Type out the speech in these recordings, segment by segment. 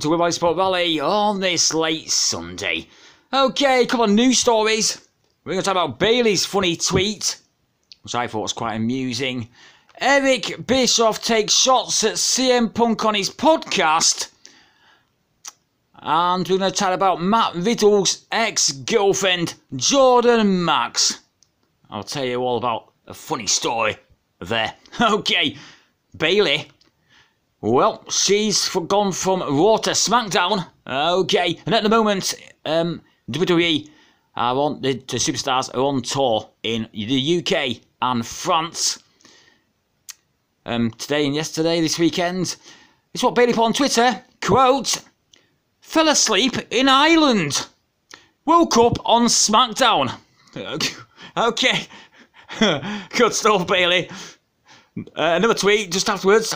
to Webby Sport Valley on this late Sunday. Okay, couple of news stories. We're going to talk about Bayley's funny tweet, which I thought was quite amusing. Eric Bischoff takes shots at CM Punk on his podcast. And we're going to chat about Matt Riddle's ex girlfriend, Jordan Max. I'll tell you all about a funny story there. Okay, Bayley well, she's gone from Raw to SmackDown. Okay, and at the moment, um, WWE are on the, the superstars are on tour in the UK and France. Um, today and yesterday, this weekend. It's what Bayley put on Twitter. Quote: "Fell asleep in Ireland. Woke up on SmackDown." Okay, good stuff, Bayley. Uh, another tweet just afterwards.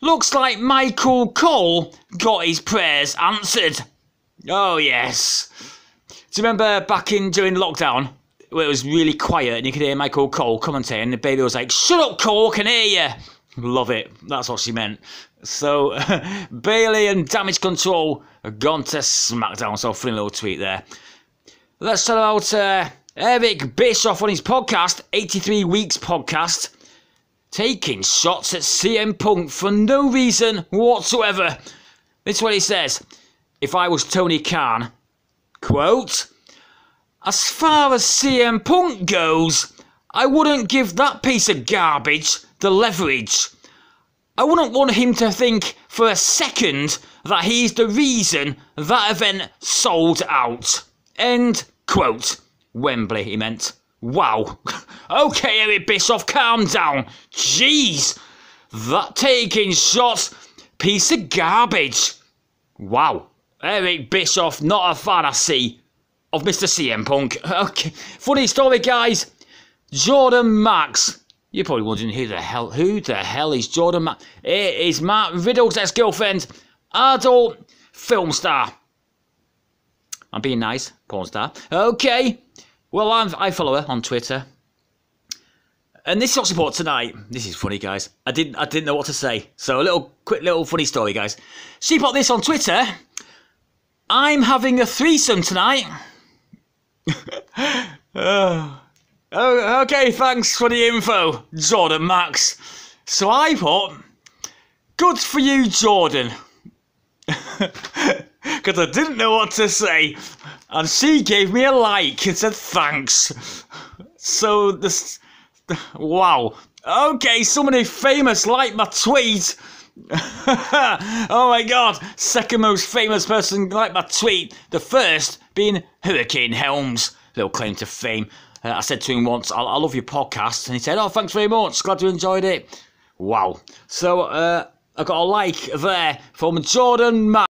Looks like Michael Cole got his prayers answered. Oh, yes. Do you remember back in during lockdown where it was really quiet and you could hear Michael Cole commentating and the baby was like, Shut up, Cole, I can hear you. Love it. That's what she meant. So, Bayley and Damage Control have gone to SmackDown. So, funny little tweet there. Let's talk about uh, Eric Bischoff on his podcast, 83 Weeks podcast taking shots at CM Punk for no reason whatsoever. This is what he says. If I was Tony Khan, quote, as far as CM Punk goes, I wouldn't give that piece of garbage the leverage. I wouldn't want him to think for a second that he's the reason that event sold out. End quote. Wembley, he meant. Wow. okay, Eric Bischoff, calm down. Jeez. That taking shots, piece of garbage. Wow. Eric Bischoff, not a fan, I see, of Mr. CM Punk. Okay. Funny story, guys. Jordan Max. You're probably wondering who the hell, who the hell is Jordan Max? It is Matt Riddle's ex-girlfriend, adult film star. I'm being nice, porn star. Okay. Well, I'm, I follow her on Twitter. And this is report tonight. This is funny, guys. I didn't I didn't know what to say. So a little quick little funny story, guys. She put this on Twitter. I'm having a threesome tonight. oh, okay, thanks for the info, Jordan Max. So I put, good for you, Jordan. Because I didn't know what to say and she gave me a like and said thanks. So this, wow. Okay, somebody famous liked my tweet. oh my god, second most famous person liked my tweet. The first being Hurricane Helms. Little claim to fame. Uh, I said to him once, I, I love your podcast. And he said, oh, thanks very much. Glad you enjoyed it. Wow. So, uh, I got a like there from Jordan Matt.